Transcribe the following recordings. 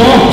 more.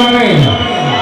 amém.